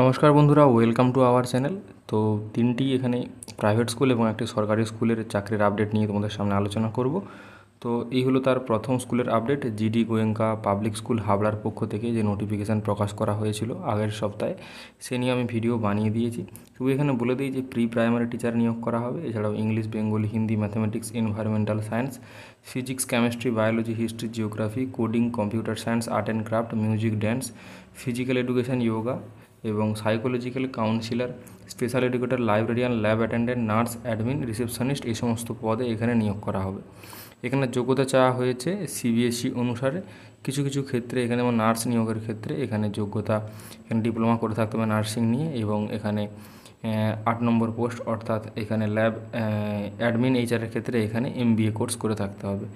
নমস্কার বন্ধুরা welcome to our channel তো তিনটি এখানে প্রাইভেট স্কুল এবং একটি সরকারি স্কুলের চাকরির আপডেট নিয়ে তোমাদের সামনে আলোচনা করব। তো এই হলো তার প্রথম স্কুলের update GD Goenka public school হাবড়ার পক্ষ থেকে যে নোটিফিকেশান প্রকাশ করা হয়েছিল আগের সপ্তাহে, সে নিয়ে আমি ভিডিও বানিয়ে দিয়েছি। শুধু এখানে বলে দিই যে প্রি প্রাইমারি টিচার নিয়োগ করা হবে, এছাড়াও English Bengali Hindi mathematics environmental science physics chemistry biology history geography coding computer science art and craft music dance physical education yoga এবং psychological counsellor special educator librarian lab attendant nurse admin receptionist এই সমস্ত পদে এখানে নিয়োগ করা হবে। এখানে যোগ্যতা চাওয়া হয়েছে সিবিএসই অনুসারে। কিছু কিছু ক্ষেত্রে এখানে যেমন নার্স নিয়োগের ক্ষেত্রে এখানে যোগ্যতা, এখানে ডিপ্লোমা করে থাকতে হবে নার্সিং নিয়ে এবং এখানে আট নম্বর পোস্ট, অর্থাৎ এখানে ল্যাব অ্যাডমিন এইচআরের ক্ষেত্রে এখানে এমবিএ কোর্স করে থাকতে হবে।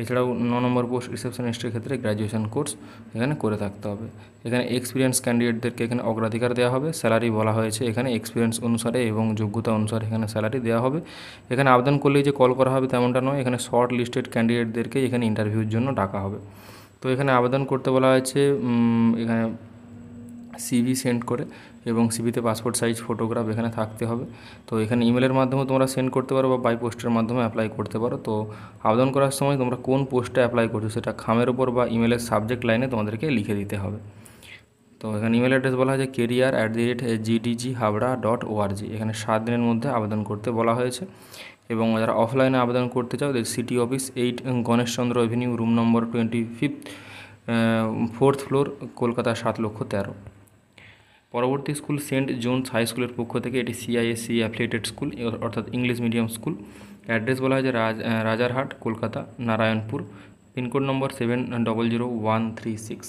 এছাড়াও ন নম্বর পোস্ট রিসেপশনিস্টের ক্ষেত্রে গ্র্যাজুয়েশন কোর্স এখানে করে থাকতে হবে। এখানে এক্সপিরিয়েন্স ক্যান্ডিডেটদেরকে এখানে অগ্রাধিকার দেওয়া হবে স্যালারি বলা হয়েছে এখানে এক্সপিরিয়েন্স অনুসারে এবং যোগ্যতা অনুসারে এখানে স্যালারি দেওয়া হবে। এখানে আবেদন করলেই যে কল করা হবে তেমনটা নয়, এখানে শর্ট লিস্টেড ক্যান্ডিডেটদেরকে এখানে ইন্টারভিউর জন্য ডাকা হবে। তো এখানে আবেদন করতে বলা হয়েছে এখানে সিভি সেন্ড করে এবং সিভিতে পাসপোর্ট সাইজ ফটোগ্রাফ এখানে থাকতে হবে। তো এখানে ইমেলের মাধ্যমে তোমরা সেন্ড করতে পারো বা বাই পোস্টের মাধ্যমে অ্যাপ্লাই করতে পারো। তো আবেদন করার সময় তোমরা কোন পোস্টে অ্যাপ্লাই করছ সেটা খামের ওপর বা ইমেলের সাবজেক্ট লাইনে তোমাদেরকে লিখে দিতে হবে। তো এখানে ইমেল অ্যাড্রেস বলা হয়েছে career at the rate GDG Habra dot ORG এখানে সাত দিনের মধ্যে আবেদন করতে বলা হয়েছে। এবং যারা অফলাইনে আবেদন করতে চাও city office eight Ganesh Chandra avenue room number twenty fifth fourth floor Kolkata সাত লক্ষ তেরো। পরবর্তী স্কুল সেন্ট জোনস হাই স্কুলের পক্ষ থেকে এটি সিআইএসসি অ্যাফিলিয়েটেড স্কুল অর্থাৎ ইংলিশ মিডিয়াম স্কুল। অ্যাড্রেস বলা হয়েছে Raj Rajarhat, Kolkata, Narayanpur, pincode number seven double zero one three six.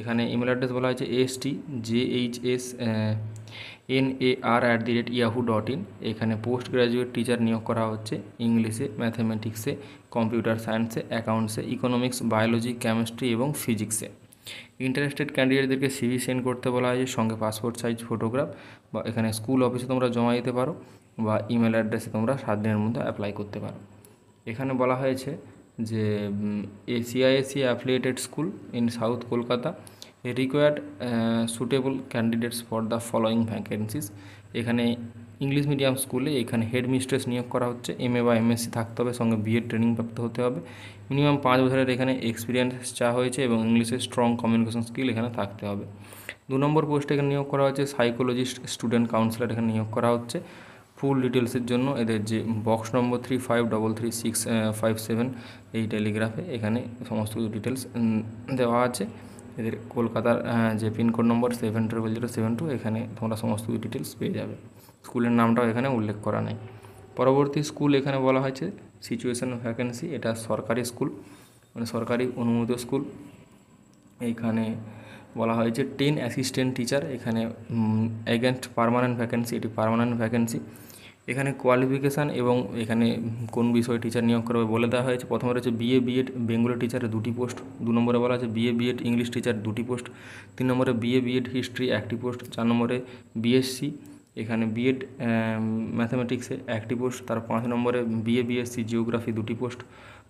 এখানে ইমেল অ্যাড্রেস বলা হয়েছে S T J H S N A R at the rate Yahoo dot in এখানে post graduate teacher নিয়োগ করা হচ্ছে ইংলিশে, ম্যাথামেটিক্সে, computer সায়েন্সে, অ্যাকাউন্টসে, economics, biology, chemistry এবং ফিজিক্সে। ইন্টারেস্টেড ক্যান্ডিডেটদেরকে সিভি সেন্ড করতে বলা হয়েছে সঙ্গে পাসপোর্ট সাইজ ফটোগ্রাফ বা এখানে স্কুল অফিসে তোমরা জমা দিতে পারো বা ইমেল অ্যাড্রেসে তোমরা সাত দিনের মধ্যে অ্যাপ্লাই করতে পারো। এখানে বলা হয়েছে যে এসিআইএসি affiliated school in south Kolkata required suitable candidates for the following vacancies এখানে ইংলিশ মিডিয়াম স্কুলে এখানে হেড মিস্ট্রেস নিয়োগ করা হচ্ছে। এম এ বা এমএসসি থাকতে হবে, সঙ্গে বিএড ট্রেনিং প্রাপ্ত হতে হবে। মিনিমাম পাঁচ বছরের এখানে এক্সপিরিয়েন্স চাওয়া হয়েছে এবং ইংলিশে স্ট্রং কমিউনিকেশন স্কিল এখানে থাকতে হবে। দু নম্বর পোস্টে এখানে নিয়োগ করা হচ্ছে সাইকোলজিস্ট স্টুডেন্ট কাউন্সিলার এখানে নিয়োগ করা হচ্ছে। ফুল ডিটেলসের জন্য এদের যে box number three five double three six five seven এই টেলিগ্রাফে এখানে সমস্ত ডিটেলস দেওয়া আছে। এদের কলকাতার যে pincode number seven triple zero seven two এখানে তোমরা সমস্ত ডিটেলস পেয়ে যাবে। স্কুলের নামটাও এখানে উল্লেখ করা নেই। পরবর্তী স্কুল এখানে বলা হয়েছে সিচুয়েশন ভ্যাকেন্সি এটা সরকারি স্কুল মানে সরকারি অনুমোদিত স্কুল এইখানে বলা হয়েছে টেন অ্যাসিস্ট্যান্ট টিচার এখানে এগেনস্ট পারমানেন্ট ভ্যাকেন্সি এটি পারমানেন্ট ভ্যাকেন্সি এখানে কোয়ালিফিকেশান এবং এখানে কোন বিষয়ে টিচার নিয়োগ করবে বলে দেওয়া হয়েছে। প্রথমে রয়েছে বিএ বিএড বেঙ্গলি টিচারের দুটি পোস্ট দু নম্বরে বলা আছে বিএ বিএড ইংলিশ টিচার দুটি পোস্ট তিন নম্বরে বিএ বিএড হিস্ট্রি একটি পোস্ট চার নম্বরে বিএসসি এখানে বিএড ম্যাথামেটিক্সে একটি পোস্ট তার পাঁচ নম্বরে বিএ বিএসসি জিওগ্রাফি দুটি পোস্ট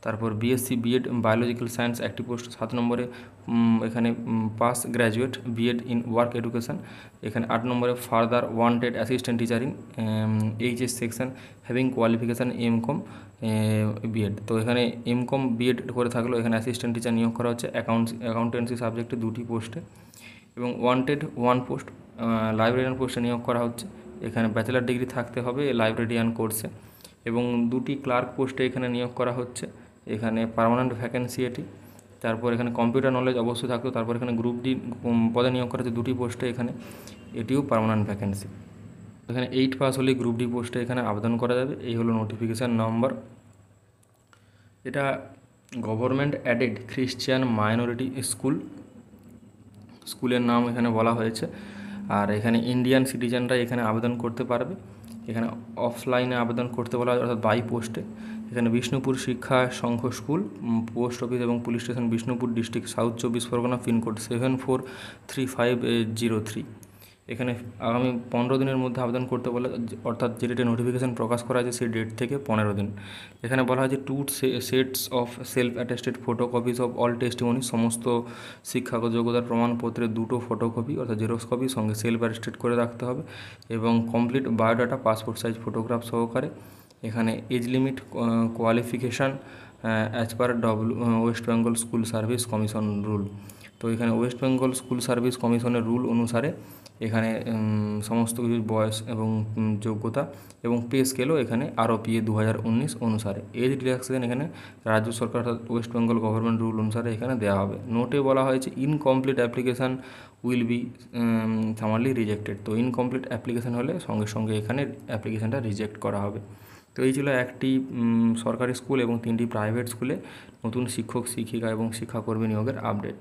তারপর বিএসসি বিএড বায়োলজিক্যাল সায়েন্স একটি পোস্ট সাত নম্বরে এখানে pass graduate BEd in work education এখানে আট নম্বরে further wanted assistant teacher in HS section having qualification M com BEd তো এখানে এম কম বিএড করে থাকলেও এখানে অ্যাসিস্ট্যান্ট টিচার নিয়োগ করা হচ্ছে অ্যাকাউন্টস অ্যাকাউন্টেন্সি সাবজেক্টে দুটি পোস্টে এবং ওয়ান্টেড ওয়ান পোস্ট লাইব্রেরিয়ান পোস্টে নিয়োগ করা হচ্ছে। এখানে ব্যাচেলার ডিগ্রি থাকতে হবে লাইব্রেরিয়ান কোর্সে এবং দুটি ক্লার্ক পোস্টে এখানে নিয়োগ করা হচ্ছে। এখানে পারমানেন্ট ভ্যাকেন্সি এটি। তারপর এখানে কম্পিউটার নলেজ অবশ্যই থাকতো। তারপর এখানে গ্রুপ ডি পদে নিয়োগ করা হচ্ছে দুটি পোস্টে এখানে। এটিও পারমানেন্ট ভ্যাকেন্সি এখানে এইট পাস হলেই গ্রুপ ডি পোস্টে এখানে আবেদন করা যাবে। এই হলো নোটিফিকেশান নম্বর এটা government aided Christian minority school স্কুলের নাম এখানে বলা হয়েছে। আর এখানে ইন্ডিয়ান সিটিজেনরা এখানে আবেদন করতে পারবে। এখানে অফলাইনে আবেদন করতে বলা হয়, অর্থাৎ বাই পোস্টে এখানে Bishnupur Shiksha Sangha school post office এবং police station Bishnupur district south চব্বিশ Pargana pincode seven four three five zero three এখানে আগামী পনেরো দিনের মধ্যে আবেদন করতে বলে, অর্থাৎ যে ডেটে নোটিফিকেশান প্রকাশ করা আছে সেই ডেট থেকে পনেরো দিন। এখানে বলা হয় যে two sets of self attested photo copies of all testimony সমস্ত শিক্ষাগত যোগ্যতার প্রমাণপত্রের দুটো ফটোকপি অর্থাৎ জেরক্স কপি সঙ্গে সেলফ অ্যাটেস্টেড করে রাখতে হবে, এবং complete biodata passport size photograph সহকারে। এখানে age limit qualification as per W West Bengal school service commission rule তো এখানে ওয়েস্ট বেঙ্গল স্কুল সার্ভিস কমিশনের রুল অনুসারে এখানে সমস্ত কিছু বয়স এবং যোগ্যতা এবং পে স্কেলও এখানে আরও পিএ দু হাজার উনিশ অনুসারে। এজ রিল্যাক্সেশন এখানে রাজ্য সরকার অর্থাৎ ওয়েস্ট বেঙ্গল গভর্নমেন্ট রুল অনুসারে এখানে দেওয়া হবে। নোটে বলা হয়েছে incomplete application will be summarily rejected তো ইনকমপ্লিট অ্যাপ্লিকেশান হলে সঙ্গে সঙ্গে এখানে অ্যাপ্লিকেশানটা রিজেক্ট করা হবে। তো এই ছিল একটি সরকারি স্কুল এবং তিনটি প্রাইভেট স্কুলে নতুন শিক্ষক, শিক্ষিকা এবং শিক্ষাকর্মী নিয়োগের আপডেট